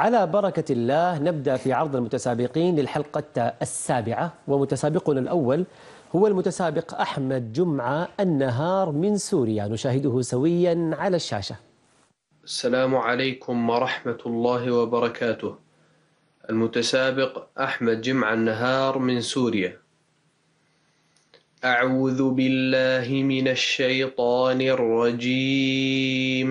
على بركة الله نبدأ في عرض المتسابقين للحلقة السابعة ومتسابقنا الأول هو المتسابق أحمد جمعة النهار من سوريا نشاهده سويا على الشاشة. السلام عليكم ورحمة الله وبركاته. المتسابق أحمد جمعة النهار من سوريا. أعوذ بالله من الشيطان الرجيم.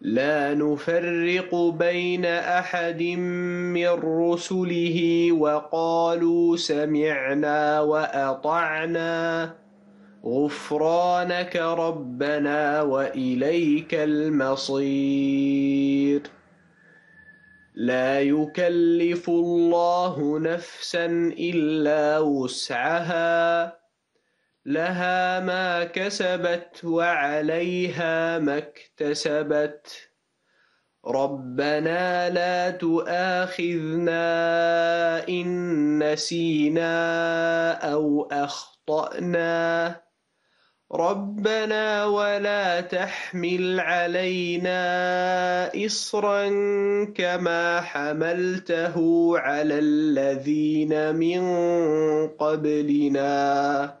لا نفرق بين أحد من رسله وقالوا سمعنا وأطعنا. غفرانك ربنا وإليك المصير. لا يكلف الله نفسا إلا وسعها. لها ما كسبت وعليها ما اكتسبت. ربنا لا تؤاخذنا إن نسينا أو أخطأنا. ربنا ولا تحمل علينا إصرا كما حملته على الذين من قبلنا.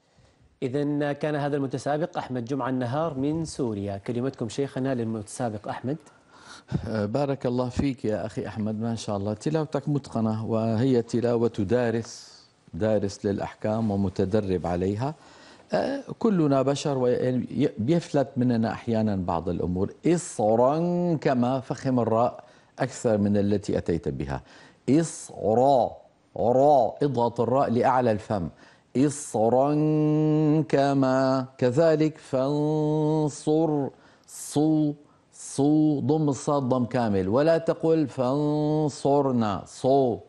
إذا كان هذا المتسابق أحمد جمعة النهار من سوريا. كلمتكم شيخنا للمتسابق أحمد. بارك الله فيك يا أخي أحمد ما شاء الله. تلاوتك متقنة وهي تلاوة دارس دارس للأحكام ومتدرب عليها. كلنا بشر وبيفلت مننا أحيانا بعض الأمور. إصرا كما فخم الراء أكثر من التي أتيت بها. إصرا را اضغط الراء لأعلى الفم. إصرا كما كذلك فانصر صو صو ضم الصاد ضم كامل. ولا تقل فانصرنا. صو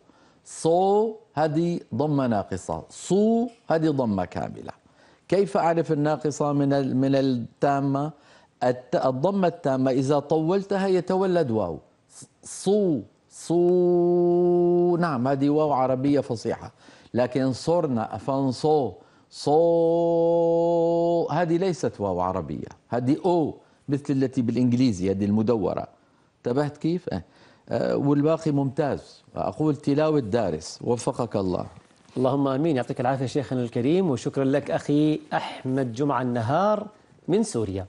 صو هذه ضمة ناقصة. صو هذه ضمة كاملة. كيف أعرف الناقصة من من التامة؟ الضمة التامة إذا طولتها يتولد واو. صو صو نعم هذه واو عربية فصيحة. لكن صرنا فانصو صو هذه ليست واو عربية. هذه أو مثل التي بالإنجليزي هذه المدورة. انتبهت كيف؟ أه. والباقي ممتاز. أقول تلاوة دارس. وفقك الله. اللهم آمين. يعطيك العافية شيخنا الكريم وشكرا لك أخي أحمد جمعة النهار من سوريا.